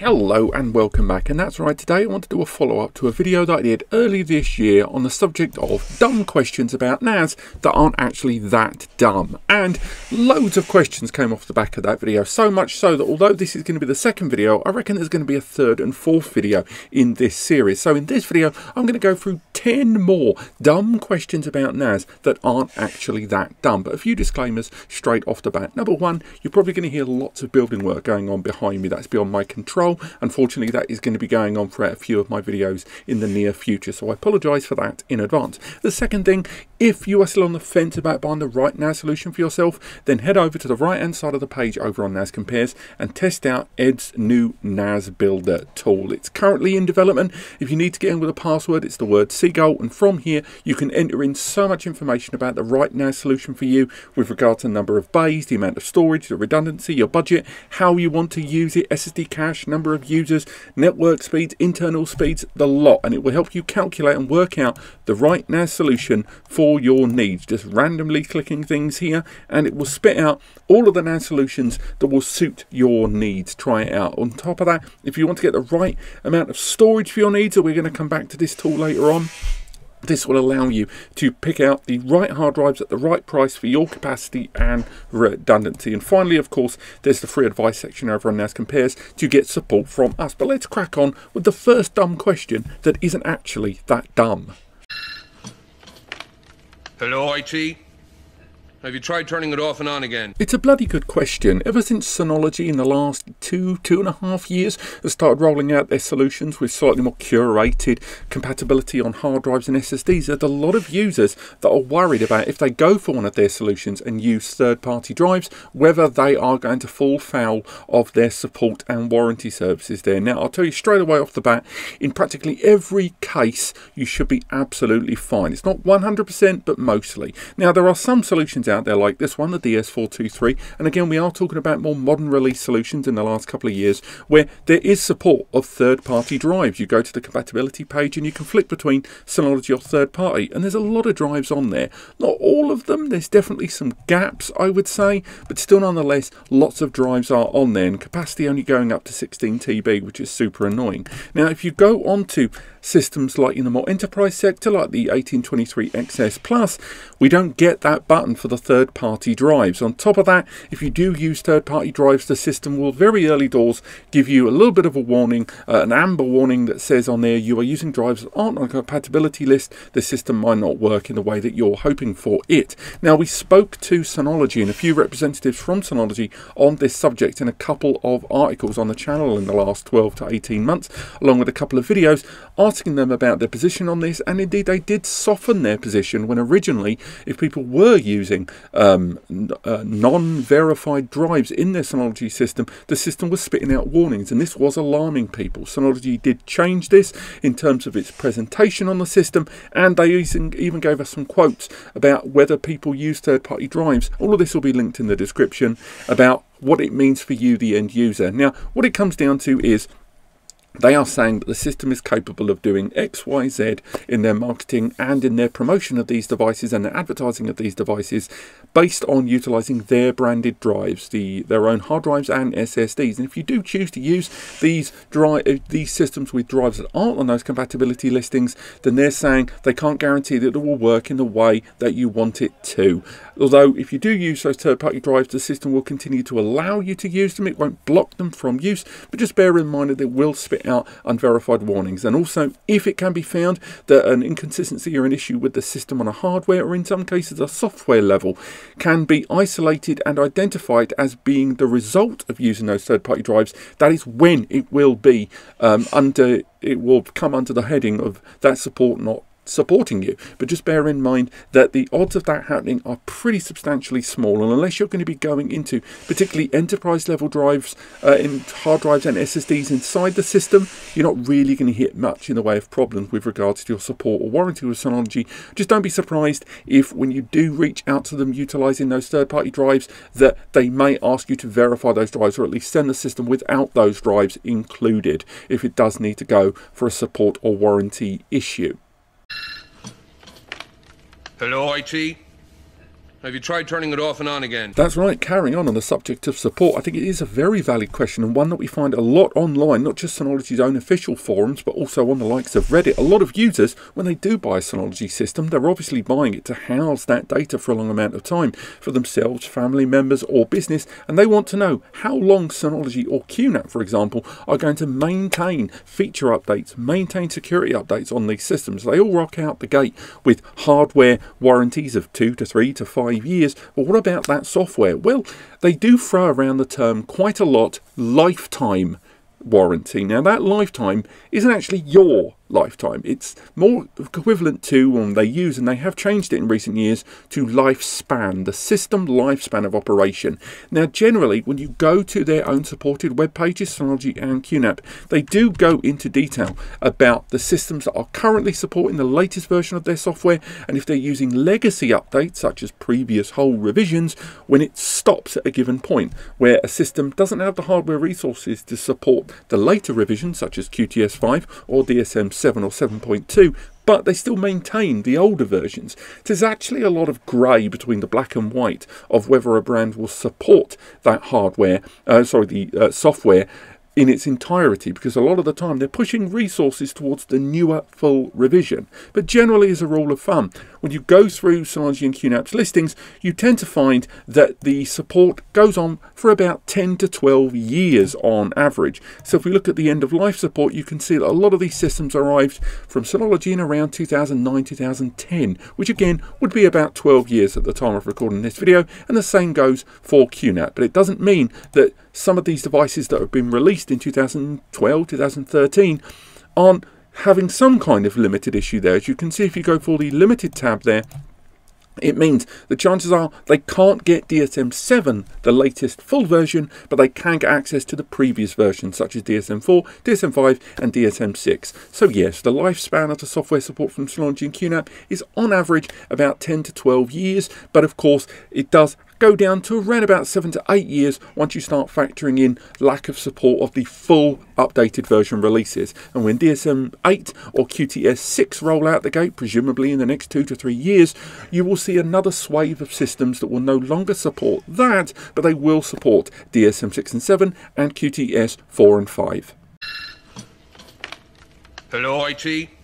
Hello and welcome back and that's right today I want to do a follow up to a video that I did early this year on the subject of dumb questions about NAS that aren't actually that dumb. And loads of questions came off the back of that video so much so that although this is going to be the second video I reckon there's going to be a third and fourth video in this series. So in this video I'm going to go through 10 more dumb questions about NAS that aren't actually that dumb. But a few disclaimers straight off the bat. Number one you're probably going to hear lots of building work going on behind me. That's beyond my control Unfortunately, that is going to be going on for a few of my videos in the near future, so I apologise for that in advance. The second thing, if you are still on the fence about buying the right NAS solution for yourself, then head over to the right hand side of the page over on NAS Compares and test out Ed's new NAS Builder tool. It's currently in development. If you need to get in with a password, it's the word Seagull, and from here you can enter in so much information about the right NAS solution for you with regard to the number of bays, the amount of storage, the redundancy, your budget, how you want to use it, SSD cache, number number of users, network speeds, internal speeds, the lot. And it will help you calculate and work out the right NAS solution for your needs. Just randomly clicking things here and it will spit out all of the NAS solutions that will suit your needs. Try it out. On top of that, if you want to get the right amount of storage for your needs, we're going to come back to this tool later on, this will allow you to pick out the right hard drives at the right price for your capacity and redundancy. And finally, of course, there's the free advice section over on NAS Compares to get support from us. But let's crack on with the first dumb question that isn't actually that dumb. Hello, IT. Have you tried turning it off and on again? It's a bloody good question. Ever since Synology in the last two, two and a half years has started rolling out their solutions with slightly more curated compatibility on hard drives and SSDs, there's a lot of users that are worried about if they go for one of their solutions and use third-party drives, whether they are going to fall foul of their support and warranty services there. Now, I'll tell you straight away off the bat, in practically every case, you should be absolutely fine. It's not 100%, but mostly. Now, there are some solutions out there like this one, the DS423. And again, we are talking about more modern release solutions in the last couple of years where there is support of third-party drives. You go to the compatibility page and you can flick between Synology or third-party. And there's a lot of drives on there. Not all of them. There's definitely some gaps, I would say. But still, nonetheless, lots of drives are on there. And capacity only going up to 16 TB, which is super annoying. Now, if you go on to systems like in the more enterprise sector, like the 1823 XS Plus, we don't get that button for the third-party drives. On top of that, if you do use third-party drives, the system will very early doors give you a little bit of a warning, uh, an amber warning that says on there you are using drives that aren't on a compatibility list. The system might not work in the way that you're hoping for it. Now, we spoke to Synology and a few representatives from Synology on this subject in a couple of articles on the channel in the last 12 to 18 months, along with a couple of videos asking them about their position on this, and indeed they did soften their position when originally, if people were using um, uh, non-verified drives in their Synology system, the system was spitting out warnings, and this was alarming people. Synology did change this in terms of its presentation on the system, and they even gave us some quotes about whether people use third-party drives. All of this will be linked in the description about what it means for you, the end user. Now, what it comes down to is they are saying that the system is capable of doing X, Y, Z in their marketing and in their promotion of these devices and their advertising of these devices based on utilizing their branded drives, the their own hard drives and SSDs. And if you do choose to use these drive uh, these systems with drives that aren't on those compatibility listings, then they're saying they can't guarantee that it will work in the way that you want it to. Although if you do use those third-party drives, the system will continue to allow you to use them. It won't block them from use, but just bear in mind that it will spit out unverified warnings. And also, if it can be found that an inconsistency or an issue with the system on a hardware or in some cases a software level can be isolated and identified as being the result of using those third-party drives, that is when it will be um, under it will come under the heading of that support not supporting you. But just bear in mind that the odds of that happening are pretty substantially small. And unless you're going to be going into particularly enterprise level drives, uh, in hard drives and SSDs inside the system, you're not really going to hit much in the way of problems with regards to your support or warranty with Synology. Just don't be surprised if when you do reach out to them utilizing those third-party drives that they may ask you to verify those drives or at least send the system without those drives included if it does need to go for a support or warranty issue. Hello, IT. Have you tried turning it off and on again? That's right, carrying on on the subject of support, I think it is a very valid question and one that we find a lot online, not just Synology's own official forums, but also on the likes of Reddit. A lot of users, when they do buy a Synology system, they're obviously buying it to house that data for a long amount of time for themselves, family members, or business, and they want to know how long Synology or QNAP, for example, are going to maintain feature updates, maintain security updates on these systems. They all rock out the gate with hardware warranties of two to three to five five years. But what about that software? Well, they do throw around the term quite a lot lifetime warranty. Now, that lifetime isn't actually your lifetime. It's more equivalent to, and they use, and they have changed it in recent years, to lifespan, the system lifespan of operation. Now, generally, when you go to their own supported web pages, Synology and QNAP, they do go into detail about the systems that are currently supporting the latest version of their software, and if they're using legacy updates, such as previous whole revisions, when it stops at a given point, where a system doesn't have the hardware resources to support the later revisions, such as QTS 5 or DSM 7 or 7.2, but they still maintain the older versions. There's actually a lot of grey between the black and white of whether a brand will support that hardware, uh, sorry, the uh, software in its entirety because a lot of the time they're pushing resources towards the newer full revision. But generally, as a rule of thumb, when you go through Synology and QNAP's listings, you tend to find that the support goes on for about 10 to 12 years on average. So if we look at the end of life support, you can see that a lot of these systems arrived from Synology in around 2009 2010, which again would be about 12 years at the time of recording this video, and the same goes for QNAP. But it doesn't mean that some of these devices that have been released in 2012, 2013 aren't having some kind of limited issue there. As you can see, if you go for the limited tab there, it means the chances are they can't get DSM 7, the latest full version, but they can get access to the previous versions, such as DSM 4, DSM 5, and DSM 6. So, yes, the lifespan of the software support from Synology and QNAP is on average about 10 to 12 years, but of course, it does go down to around about seven to eight years once you start factoring in lack of support of the full updated version releases. And when DSM 8 or QTS 6 roll out the gate, presumably in the next two to three years, you will see another swathe of systems that will no longer support that, but they will support DSM 6 and 7 and QTS 4 and 5. Hello, IT?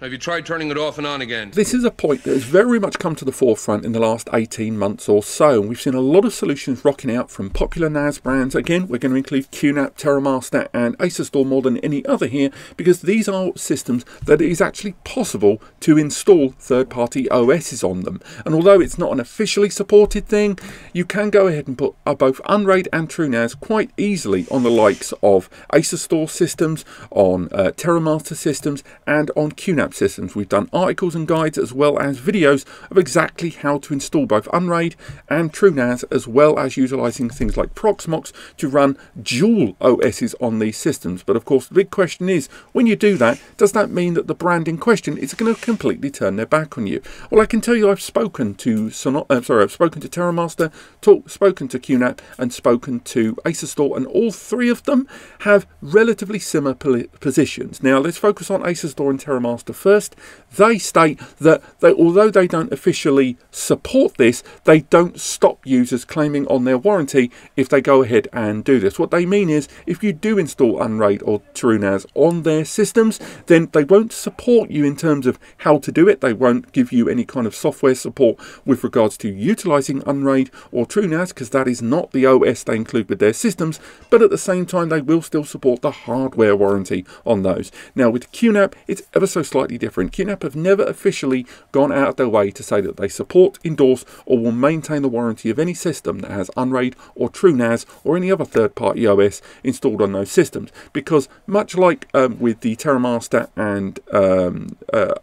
Have you tried turning it off and on again? This is a point that has very much come to the forefront in the last 18 months or so, and we've seen a lot of solutions rocking out from popular NAS brands. Again, we're going to include QNAP, TerraMaster, and Asustor more than any other here, because these are systems that it is actually possible to install third-party OSs on them. And although it's not an officially supported thing, you can go ahead and put both Unraid and TrueNAS quite easily on the likes of Asustor systems, on uh, TerraMaster systems, and on QNAP systems. We've done articles and guides as well as videos of exactly how to install both Unraid and TrueNAS as well as utilising things like Proxmox to run dual OSs on these systems. But of course the big question is, when you do that, does that mean that the brand in question is going to completely turn their back on you? Well, I can tell you I've spoken to Sono uh, sorry, I've spoken to TerraMaster, talk, spoken to QNAP and spoken to Asustor and all three of them have relatively similar positions. Now let's focus on Asustor and TerraMaster first, they state that they, although they don't officially support this, they don't stop users claiming on their warranty if they go ahead and do this. What they mean is if you do install Unraid or TrueNAS on their systems, then they won't support you in terms of how to do it. They won't give you any kind of software support with regards to utilizing Unraid or TrueNAS because that is not the OS they include with their systems, but at the same time they will still support the hardware warranty on those. Now with QNAP, it's ever so slightly slightly different. QNAP have never officially gone out of their way to say that they support, endorse, or will maintain the warranty of any system that has Unraid or TrueNAS or any other third-party OS installed on those systems. Because much like um, with the TerraMaster and um, uh,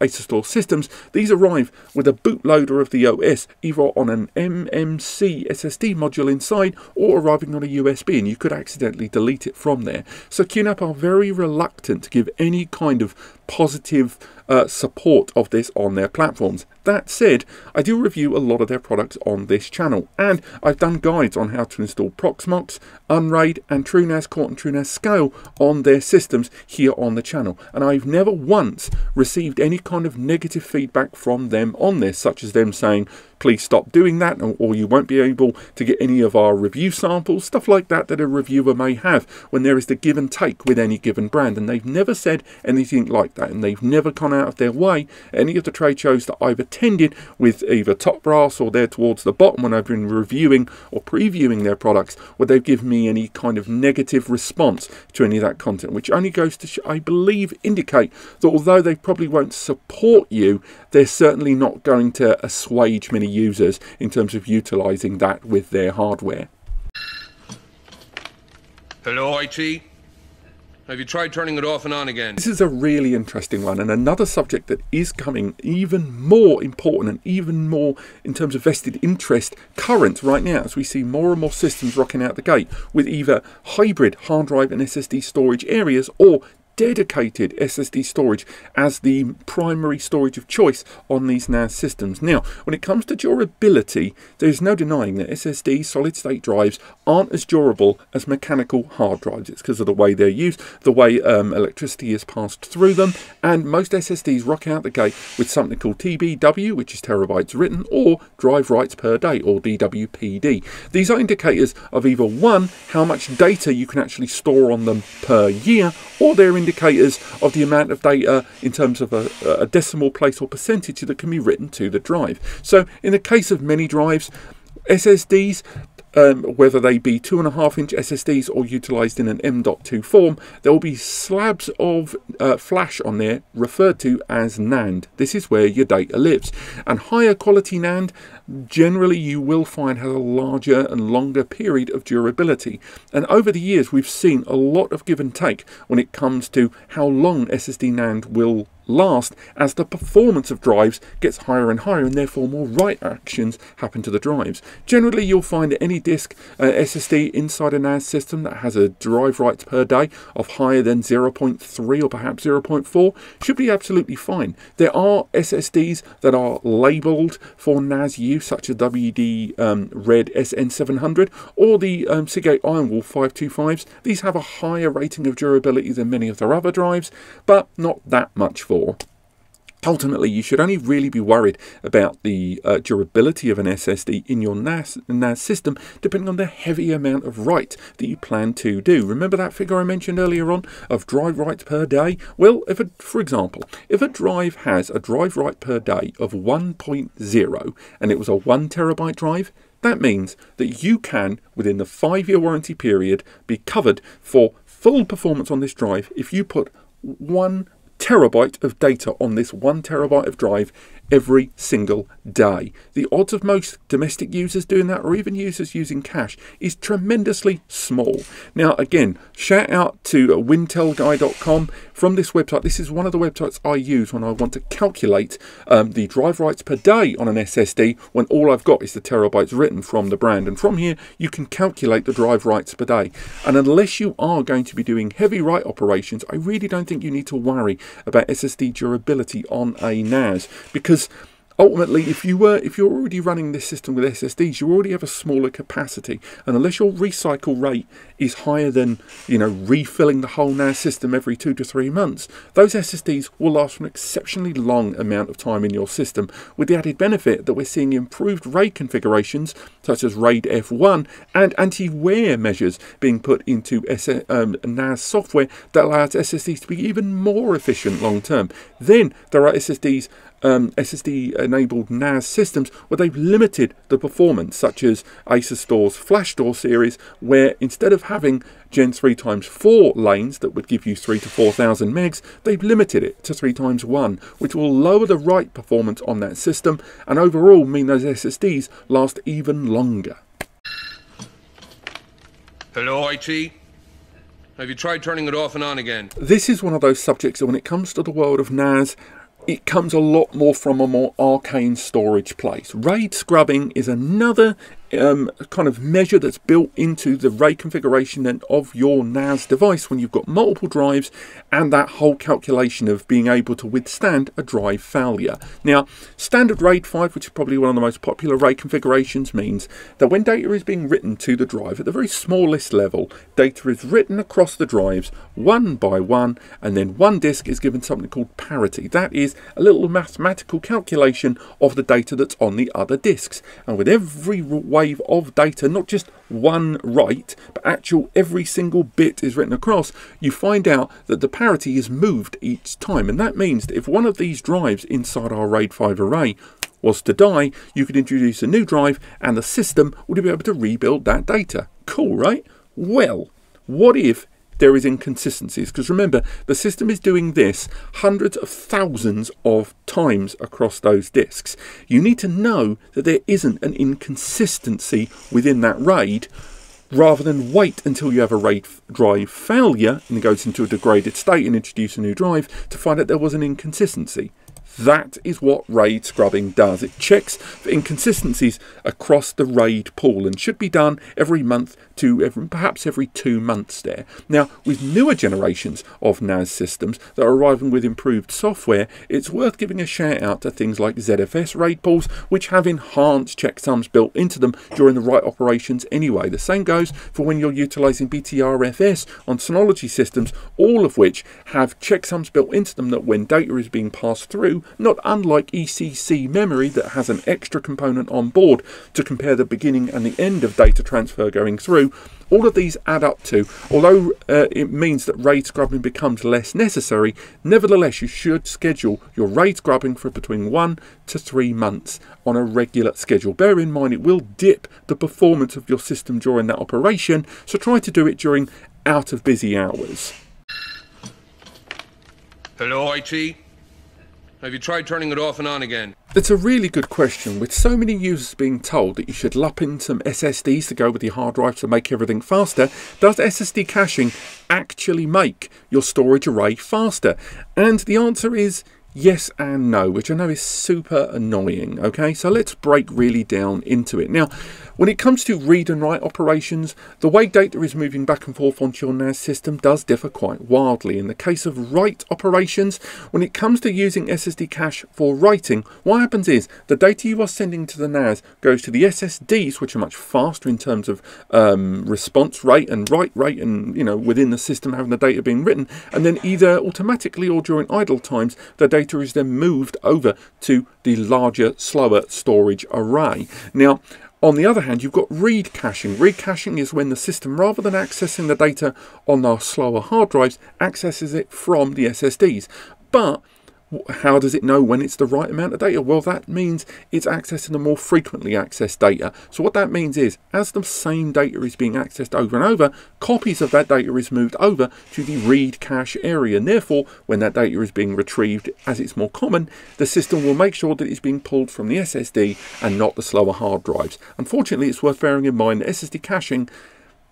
systems, these arrive with a bootloader of the OS, either on an MMC SSD module inside or arriving on a USB, and you could accidentally delete it from there. So QNAP are very reluctant to give any kind of positive uh, support of this on their platforms. That said, I do review a lot of their products on this channel, and I've done guides on how to install Proxmox, Unraid, and TrueNAS Core and TrueNAS Scale on their systems here on the channel, and I've never once received any kind of negative feedback from them on this, such as them saying, please stop doing that, or, or you won't be able to get any of our review samples, stuff like that that a reviewer may have when there is the give and take with any given brand. And they've never said anything like that, and they've never gone out of their way any of the trade shows that I've attended with either Top Brass or there towards the bottom when I've been reviewing or previewing their products, where they've given me any kind of negative response to any of that content, which only goes to, I believe, indicate that although they probably won't support you, they're certainly not going to assuage many users in terms of utilizing that with their hardware. Hello, IT? Have you tried turning it off and on again? This is a really interesting one, and another subject that is coming even more important and even more in terms of vested interest current right now as we see more and more systems rocking out the gate with either hybrid hard drive and SSD storage areas or dedicated SSD storage as the primary storage of choice on these NAS systems. Now, when it comes to durability, there's no denying that SSD solid state drives aren't as durable as mechanical hard drives. It's because of the way they're used, the way um, electricity is passed through them, and most SSDs rock out the gate with something called TBW, which is terabytes written, or drive writes per day, or DWPD. These are indicators of either one, how much data you can actually store on them per year, or they're indicators of the amount of data in terms of a, a decimal place or percentage that can be written to the drive. So in the case of many drives, SSDs, um, whether they be 2.5 inch SSDs or utilised in an M.2 form, there will be slabs of uh, flash on there referred to as NAND. This is where your data lives. And higher quality NAND generally you will find has a larger and longer period of durability. And over the years we've seen a lot of give and take when it comes to how long SSD NAND will last as the performance of drives gets higher and higher and therefore more write actions happen to the drives. Generally you'll find any disk uh, SSD inside a NAS system that has a drive writes per day of higher than 0.3 or perhaps 0.4 should be absolutely fine. There are SSDs that are labelled for NAS use such as WD um, Red SN700 or the um, Seagate Ironwolf 525s. These have a higher rating of durability than many of their other drives but not that much for. Ultimately, you should only really be worried about the uh, durability of an SSD in your NAS, NAS system depending on the heavy amount of write that you plan to do. Remember that figure I mentioned earlier on of drive writes per day? Well, if a, for example, if a drive has a drive write per day of 1.0 and it was a 1 terabyte drive, that means that you can, within the five year warranty period, be covered for full performance on this drive if you put one terabyte of data on this one terabyte of drive every single day. The odds of most domestic users doing that, or even users using cache, is tremendously small. Now, again, shout out to wintelguy.com. From this website, this is one of the websites I use when I want to calculate um, the drive writes per day on an SSD when all I've got is the terabytes written from the brand. And from here, you can calculate the drive writes per day. And unless you are going to be doing heavy write operations, I really don't think you need to worry about SSD durability on a NAS because ultimately if you were if you're already running this system with SSDs you already have a smaller capacity. And unless your recycle rate is higher than you know refilling the whole NAS system every two to three months those SSDs will last for an exceptionally long amount of time in your system with the added benefit that we're seeing improved RAID configurations such as RAID F1 and anti-wear measures being put into um, NAS software that allows SSDs to be even more efficient long term. Then there are SSDs um, SSD enabled NAS systems where they've limited the performance, such as Acer Store's Flashstor series, where instead of having Gen 3 times 4 lanes that would give you 3 to 4,000 megs, they've limited it to 3 times 1, which will lower the write performance on that system and overall mean those SSDs last even longer. Hello, IT? Have you tried turning it off and on again? This is one of those subjects that when it comes to the world of NAS, it comes a lot more from a more arcane storage place. RAID scrubbing is another um, kind of measure that's built into the RAID configuration and of your NAS device when you've got multiple drives and that whole calculation of being able to withstand a drive failure. Now, standard RAID 5, which is probably one of the most popular RAID configurations, means that when data is being written to the drive at the very smallest level, data is written across the drives one by one, and then one disk is given something called parity. That is a little mathematical calculation of the data that's on the other disks. And with every of data, not just one write, but actual every single bit is written across, you find out that the parity is moved each time. And that means that if one of these drives inside our RAID 5 array was to die, you could introduce a new drive and the system would be able to rebuild that data. Cool, right? Well, what if there is inconsistencies. Because remember the system is doing this hundreds of thousands of times across those disks you need to know that there isn't an inconsistency within that RAID rather than wait until you have a RAID drive failure and it goes into a degraded state and introduce a new drive to find out there was an inconsistency that is what RAID scrubbing does. It checks for inconsistencies across the RAID pool and should be done every month to every, perhaps every two months there. Now, with newer generations of NAS systems that are arriving with improved software, it's worth giving a shout out to things like ZFS RAID pools, which have enhanced checksums built into them during the write operations anyway. The same goes for when you're utilizing BTRFS on Synology systems, all of which have checksums built into them that when data is being passed through, not unlike ECC memory that has an extra component on board to compare the beginning and the end of data transfer going through, all of these add up to, although uh, it means that RAID scrubbing becomes less necessary, nevertheless you should schedule your RAID scrubbing for between one to three months on a regular schedule. Bear in mind it will dip the performance of your system during that operation, so try to do it during out of busy hours. Hello, IT? Have you tried turning it off and on again? That's a really good question. With so many users being told that you should lop in some SSDs to go with your hard drives to make everything faster, does SSD caching actually make your storage array faster? And the answer is yes and no, which I know is super annoying. Okay, so let's break really down into it. Now, when it comes to read and write operations, the way data is moving back and forth onto your NAS system does differ quite wildly. In the case of write operations, when it comes to using SSD cache for writing, what happens is the data you are sending to the NAS goes to the SSDs, which are much faster in terms of um, response rate and write rate and, you know, within the system having the data being written, and then either automatically or during idle times, the data is then moved over to the larger, slower storage array. Now, on the other hand, you've got read caching. Read caching is when the system, rather than accessing the data on our slower hard drives, accesses it from the SSDs. But how does it know when it's the right amount of data? Well, that means it's accessing the more frequently accessed data. So what that means is, as the same data is being accessed over and over, copies of that data is moved over to the read cache area. And therefore, when that data is being retrieved, as it's more common, the system will make sure that it's being pulled from the SSD and not the slower hard drives. Unfortunately, it's worth bearing in mind that SSD caching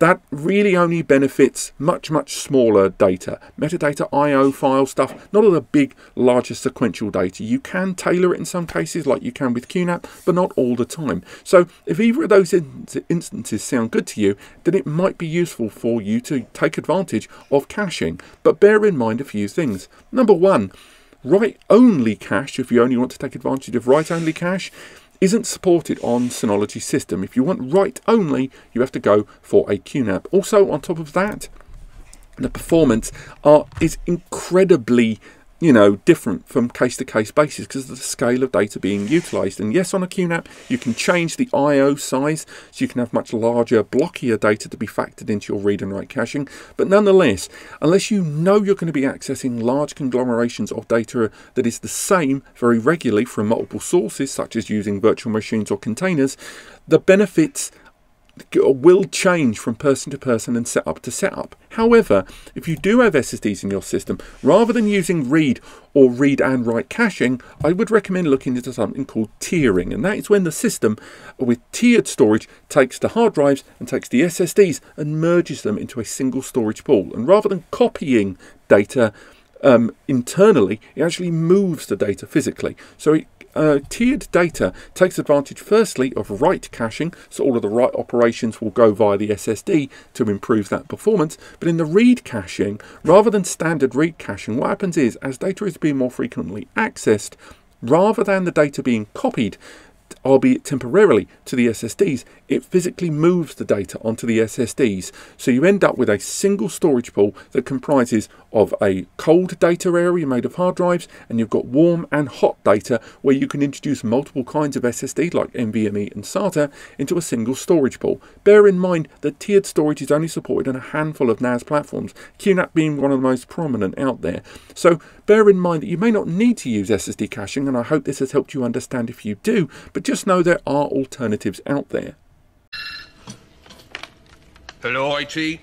that really only benefits much, much smaller data. Metadata IO file stuff, not all the big, larger sequential data. You can tailor it in some cases, like you can with QNAP, but not all the time. So if either of those in instances sound good to you, then it might be useful for you to take advantage of caching. But bear in mind a few things. Number one, write-only cache, if you only want to take advantage of write-only cache, isn't supported on Synology system. If you want write only, you have to go for a QNAP. Also, on top of that, the performance are, is incredibly you know, different from case to case basis because of the scale of data being utilized. And yes, on a QNAP, you can change the I.O. size so you can have much larger, blockier data to be factored into your read and write caching. But nonetheless, unless you know you're going to be accessing large conglomerations of data that is the same very regularly from multiple sources, such as using virtual machines or containers, the benefits will change from person to person and setup to setup. However, if you do have SSDs in your system, rather than using read or read and write caching, I would recommend looking into something called tiering. And that is when the system with tiered storage takes the hard drives and takes the SSDs and merges them into a single storage pool. And rather than copying data um, internally, it actually moves the data physically. So it uh, tiered data takes advantage firstly of write caching, so all of the write operations will go via the SSD to improve that performance. But in the read caching, rather than standard read caching, what happens is as data is being more frequently accessed, rather than the data being copied, albeit temporarily, to the SSDs, it physically moves the data onto the SSDs. So you end up with a single storage pool that comprises of a cold data area made of hard drives, and you've got warm and hot data where you can introduce multiple kinds of SSD like NVMe and SATA into a single storage pool. Bear in mind that tiered storage is only supported on a handful of NAS platforms, QNAP being one of the most prominent out there. So bear in mind that you may not need to use SSD caching, and I hope this has helped you understand if you do, but just know there are alternatives out there. Hello, IT?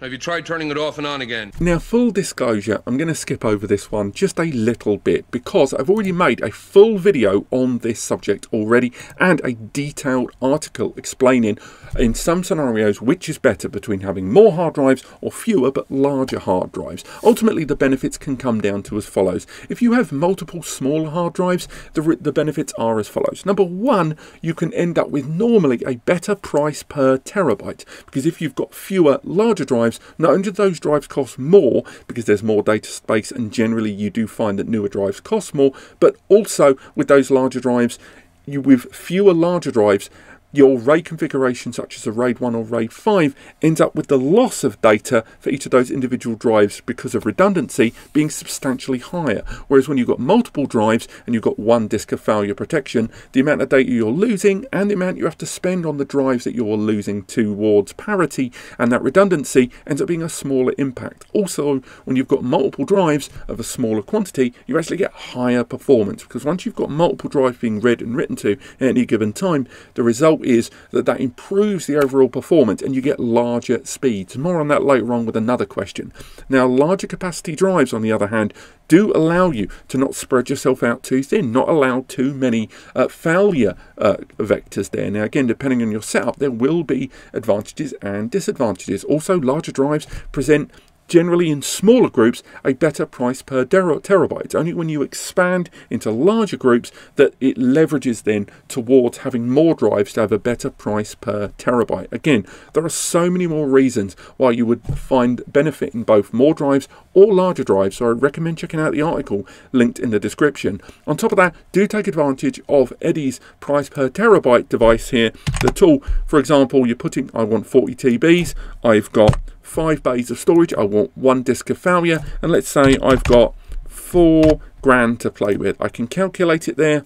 Have you tried turning it off and on again? Now, full disclosure, I'm going to skip over this one just a little bit because I've already made a full video on this subject already and a detailed article explaining in some scenarios which is better between having more hard drives or fewer but larger hard drives. Ultimately, the benefits can come down to as follows. If you have multiple smaller hard drives, the, the benefits are as follows. Number one, you can end up with normally a better price per terabyte because if you've got fewer larger drives, drives, not only do those drives cost more because there's more data space and generally you do find that newer drives cost more, but also with those larger drives, you with fewer larger drives, your RAID configuration, such as a RAID 1 or RAID 5, ends up with the loss of data for each of those individual drives because of redundancy being substantially higher. Whereas when you've got multiple drives and you've got one disk of failure protection, the amount of data you're losing and the amount you have to spend on the drives that you're losing towards parity and that redundancy ends up being a smaller impact. Also, when you've got multiple drives of a smaller quantity, you actually get higher performance because once you've got multiple drives being read and written to at any given time, the result is that that improves the overall performance and you get larger speeds. More on that later on with another question. Now, larger capacity drives, on the other hand, do allow you to not spread yourself out too thin, not allow too many uh, failure uh, vectors there. Now, again, depending on your setup, there will be advantages and disadvantages. Also, larger drives present generally in smaller groups, a better price per terabyte. Only when you expand into larger groups that it leverages then towards having more drives to have a better price per terabyte. Again, there are so many more reasons why you would find benefit in both more drives or larger drives, so I recommend checking out the article linked in the description. On top of that, do take advantage of Eddie's price per terabyte device here, the tool. For example, you're putting, I want 40 TBs, I've got five bays of storage. I want one disk of failure. And let's say I've got four grand to play with. I can calculate it there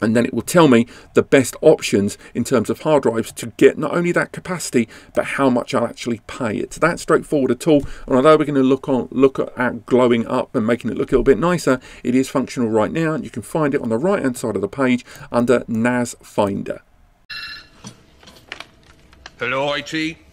and then it will tell me the best options in terms of hard drives to get not only that capacity but how much I'll actually pay. It's that straightforward at all and although we're going to look on look at glowing up and making it look a little bit nicer it is functional right now and you can find it on the right hand side of the page under NAS Finder. Hello IT?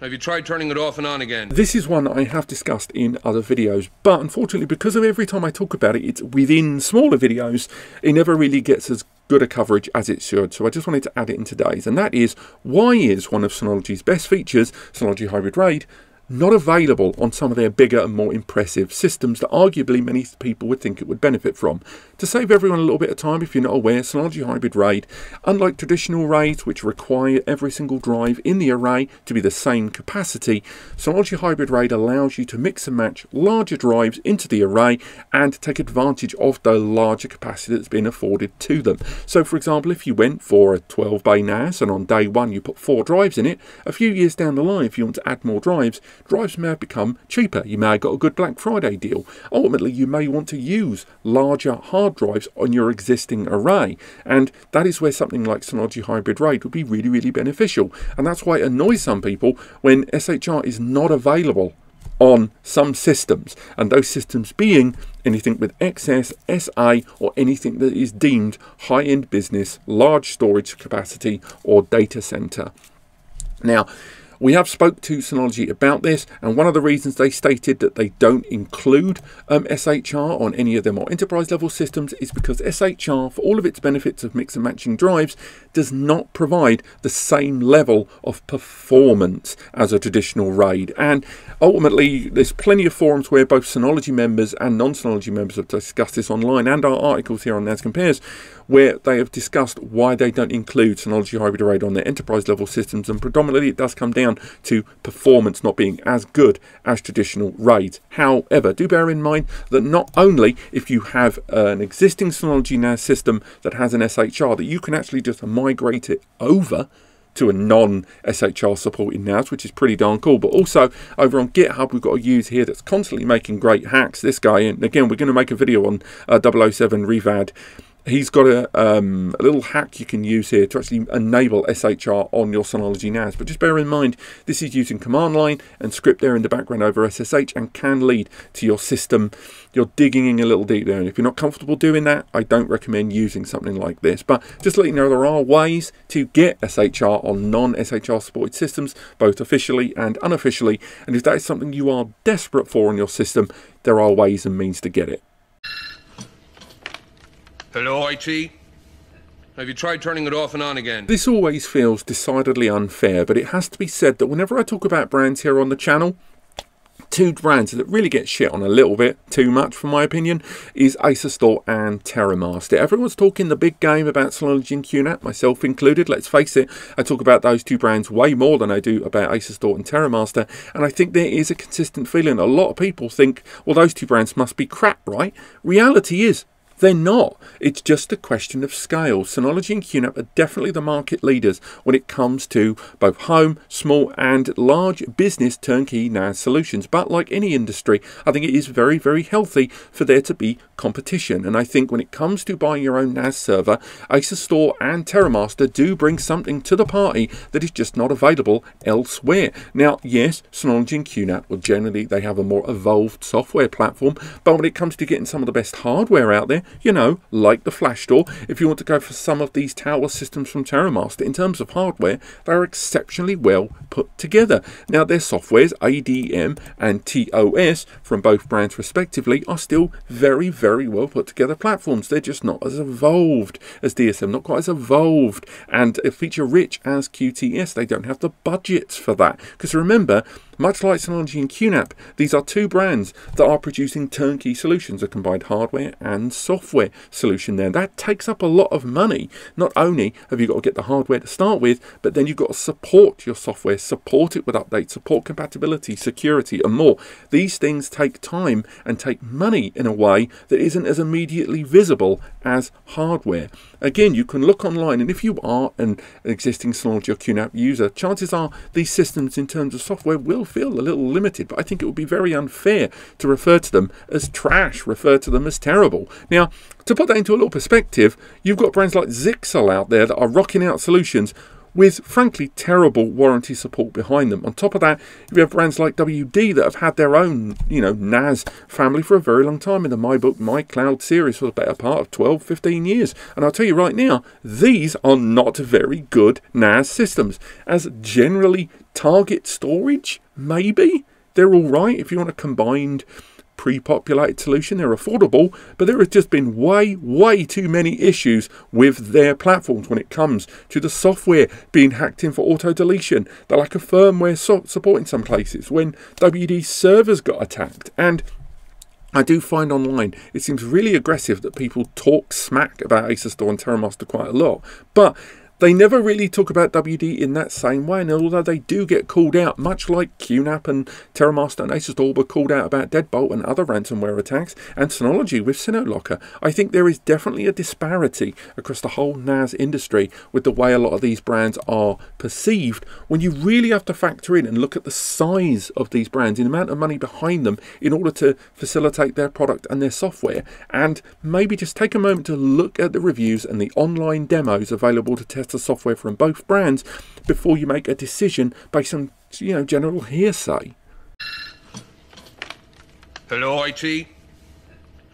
Have you tried turning it off and on again? This is one I have discussed in other videos, but unfortunately, because of every time I talk about it, it's within smaller videos, it never really gets as good a coverage as it should. So I just wanted to add it in today's, and that is why is one of Synology's best features, Synology Hybrid RAID, not available on some of their bigger and more impressive systems that arguably many people would think it would benefit from. To save everyone a little bit of time, if you're not aware, Synology Hybrid RAID, unlike traditional RAIDs which require every single drive in the array to be the same capacity, Synology Hybrid RAID allows you to mix and match larger drives into the array and take advantage of the larger capacity that's been afforded to them. So for example, if you went for a 12 bay NAS and on day one you put four drives in it, a few years down the line if you want to add more drives, drives may have become cheaper. You may have got a good Black Friday deal. Ultimately, you may want to use larger hard drives on your existing array, and that is where something like Synology Hybrid RAID would be really, really beneficial. And that's why it annoys some people when SHR is not available on some systems, and those systems being anything with XS, SA, or anything that is deemed high end business, large storage capacity, or data center. Now, We have spoke to Synology about this, and one of the reasons they stated that they don't include um, SHR on any of their more enterprise level systems is because SHR, for all of its benefits of mix and matching drives, does not provide the same level of performance as a traditional RAID. And ultimately, there's plenty of forums where both Synology members and non-Synology members have discussed this online, and our articles here on NAS Compares, where they have discussed why they don't include Synology Hybrid RAID on their enterprise level systems, and predominantly it does come down to performance not being as good as traditional RAIDs. However, do bear in mind that not only if you have an existing Synology NAS system that has an SHR, that you can actually just migrate it over to a non-SHR supporting NAS, which is pretty darn cool. But also over on GitHub, we've got a user here that's constantly making great hacks. This guy, and again, we're going to make a video on uh, 007 Revad he's got a, um, a, little hack you can use here to actually enable SHR on your Synology NAS. But just bear in mind, this is using command line and script there in the background over SSH and can lead to your system. You're digging in a little deep there. And if you're not comfortable doing that, I don't recommend using something like this. But just let you know, there are ways to get SHR on non-SHR supported systems, both officially and unofficially. And if that is something you are desperate for on your system, there are ways and means to get it. Hello, IT? Have you tried turning it off and on again? This always feels decidedly unfair, but it has to be said that whenever I talk about brands here on the channel, two brands that really get shit on a little bit too much for my opinion is Asustor and TerraMaster. Everyone's talking the big game about Synology and QNAP, myself included. Let's face it, I talk about those two brands way more than I do about Asustor and TerraMaster, and I think there is a consistent feeling. A lot of people think, well, those two brands must be crap, right? Reality is they're not. It's just a question of scale. Synology and QNAP are definitely the market leaders when it comes to both home, small and large business turnkey NAS solutions. But like any industry, I think it is very, very healthy for there to be competition. And I think when it comes to buying your own NAS server, Asustor and TerraMaster do bring something to the party that is just not available elsewhere. Now, yes, Synology and QNAP, well, generally they have a more evolved software platform, but when it comes to getting some of the best hardware out there, you know, like the Flashstor, if you want to go for some of these tower systems from TerraMaster, in terms of hardware, they're exceptionally well put together. Now, their softwares, ADM and TOS, from both brands respectively, are still very, very well put together platforms. They're just not as evolved as DSM, not quite as evolved and feature rich as QTS. They don't have the budgets for that. Because remember, much like Synology and QNAP, these are two brands that are producing turnkey solutions, a combined hardware and software solution there. That takes up a lot of money. Not only have you got to get the hardware to start with, but then you've got to support your software, support it with updates, support compatibility, security, and more. These things take time and take money in a way that isn't as immediately visible as hardware. Again, you can look online, and if you are an existing Synology or QNAP user, chances are these systems in terms of software will feel a little limited, but I think it would be very unfair to refer to them as trash, refer to them as terrible. Now, to put that into a little perspective, you've got brands like Zyxel out there that are rocking out solutions with frankly terrible warranty support behind them. On top of that, you have brands like WD that have had their own, you know, NAS family for a very long time in the MyBook MyCloud series for the better part of 12, 15 years. And I'll tell you right now, these are not very good NAS systems, as generally target storage, maybe. They're all right if you want a combined pre-populated solution. They're affordable, but there has just been way, way too many issues with their platforms when it comes to the software being hacked in for auto-deletion, the lack of firmware so support in some places, when WD servers got attacked, and I do find online it seems really aggressive that people talk smack about Asustor and TerraMaster quite a lot, but they never really talk about WD in that same way, and although they do get called out, much like QNAP and TerraMaster and Asustor were called out about Deadbolt and other ransomware attacks, and Synology with SynoLocker, I think there is definitely a disparity across the whole NAS industry with the way a lot of these brands are perceived. When you really have to factor in and look at the size of these brands, the amount of money behind them in order to facilitate their product and their software, and maybe just take a moment to look at the reviews and the online demos available to test the software from both brands before you make a decision based on you know general hearsay. Hello, IT.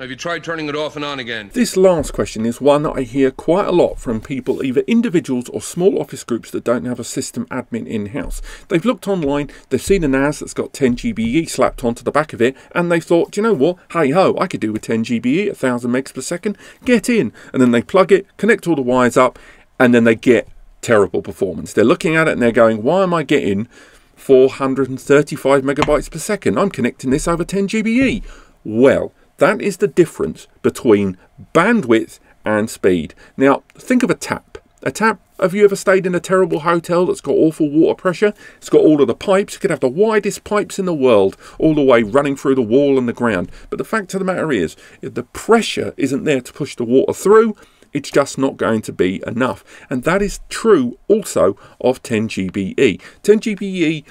Have you tried turning it off and on again? This last question is one that I hear quite a lot from people, either individuals or small office groups that don't have a system admin in-house. They've looked online, they've seen a NAS that's got 10 GBE slapped onto the back of it, and they thought, you know what, hey ho, I could do with 10 GBE, 1000 megs per second, get in. And then they plug it, connect all the wires up, and then they get terrible performance. They're looking at it and they're going, why am I getting 435 megabytes per second? I'm connecting this over 10 GBE. Well, that is the difference between bandwidth and speed. Now, think of a tap. A tap, have you ever stayed in a terrible hotel that's got awful water pressure? It's got all of the pipes. You could have the widest pipes in the world, all the way running through the wall and the ground. But the fact of the matter is, if the pressure isn't there to push the water through, it's just not going to be enough. And that is true also of 10GBE. 10GBE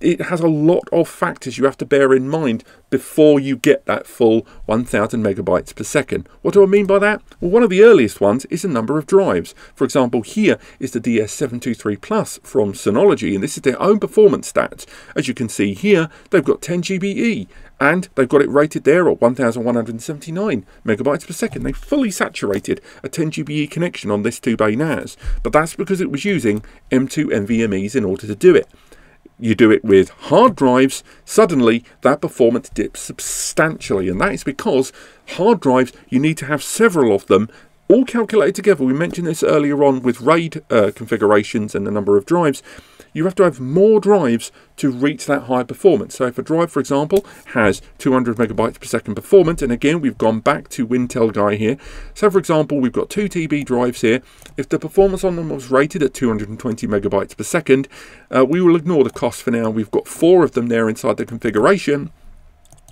it has a lot of factors you have to bear in mind before you get that full 1000 megabytes per second. What do I mean by that? Well, one of the earliest ones is the number of drives. For example, here is the DS723 Plus from Synology, and this is their own performance stats. As you can see here, they've got 10 GBE, and they've got it rated there at 1179 megabytes per second. They fully saturated a 10 GBE connection on this 2-bay NAS, but that's because it was using M2 NVMe's in order to do it you do it with hard drives, suddenly that performance dips substantially. And that is because hard drives, you need to have several of them all calculated together. We mentioned this earlier on with RAID uh, configurations and the number of drives you have to have more drives to reach that high performance. So if a drive, for example, has 200 megabytes per second performance, and again, we've gone back to Wintel guy here. So for example, we've got two TB drives here. If the performance on them was rated at 220 megabytes per second, uh, we will ignore the cost for now. We've got four of them there inside the configuration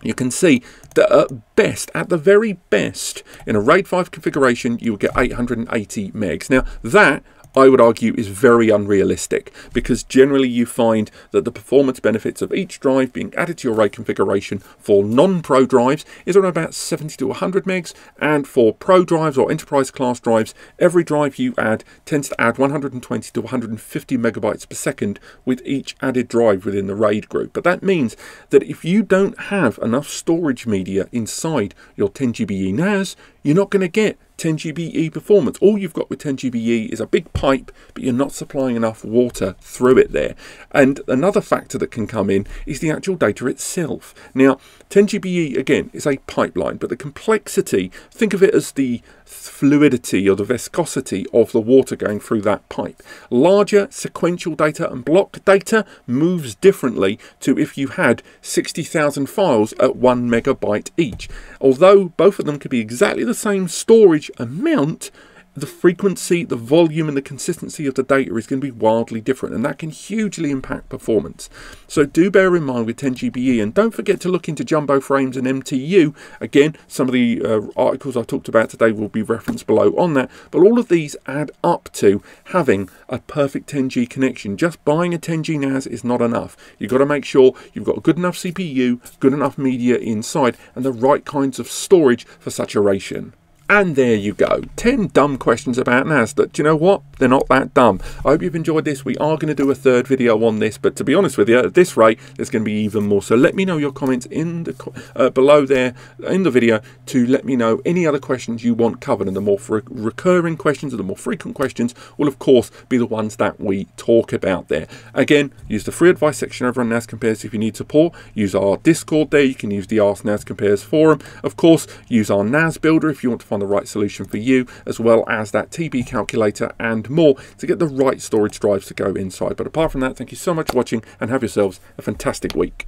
you can see that at best, at the very best, in a RAID 5 configuration, you will get 880 megs. Now, that I would argue is very unrealistic because generally you find that the performance benefits of each drive being added to your RAID configuration for non-pro drives is around about 70 to 100 megs and for pro drives or enterprise class drives every drive you add tends to add 120 to 150 megabytes per second with each added drive within the RAID group. But that means that if you don't have enough storage media inside your 10 GBE NAS you're not going to get 10 GBE performance. All you've got with 10 GBE is a big pipe, but you're not supplying enough water through it there. And another factor that can come in is the actual data itself. Now, 10 GBE, again, is a pipeline, but the complexity, think of it as the fluidity or the viscosity of the water going through that pipe. Larger sequential data and block data moves differently to if you had 60,000 files at 1 megabyte each. Although both of them could be exactly the same storage amount, the frequency, the volume, and the consistency of the data is going to be wildly different, and that can hugely impact performance. So do bear in mind with 10 GBE, and don't forget to look into jumbo frames and MTU. Again, some of the uh, articles I talked about today will be referenced below on that, but all of these add up to having a perfect 10G connection. Just buying a 10G NAS is not enough. You've got to make sure you've got a good enough CPU, good enough media inside, and the right kinds of storage for saturation. And there you go. 10 dumb questions about NAS that, you know what? They're not that dumb. I hope you've enjoyed this. We are going to do a third video on this, but to be honest with you, at this rate, there's going to be even more. So let me know your comments in the uh, below there in the video to let me know any other questions you want covered. And the more recurring questions or the more frequent questions will, of course, be the ones that we talk about there. Again, use the free advice section over on NAS Compares if you need support. Use our Discord there. You can use the Ask NAS Compares forum. Of course, use our NAS Builder if you want to find find the right solution for you, as well as that TB calculator and more to get the right storage drives to go inside. But apart from that, thank you so much for watching and have yourselves a fantastic week.